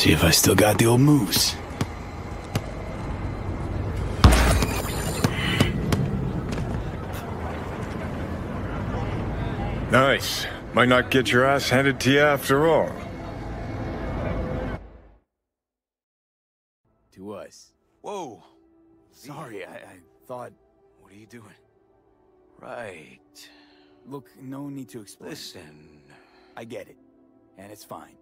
See if I still got the old moves. Nice. Might not get your ass handed to you after all. To us. Whoa! Sorry, I, I thought... What are you doing? Right. Look, no need to explain. Listen. I get it. And it's fine.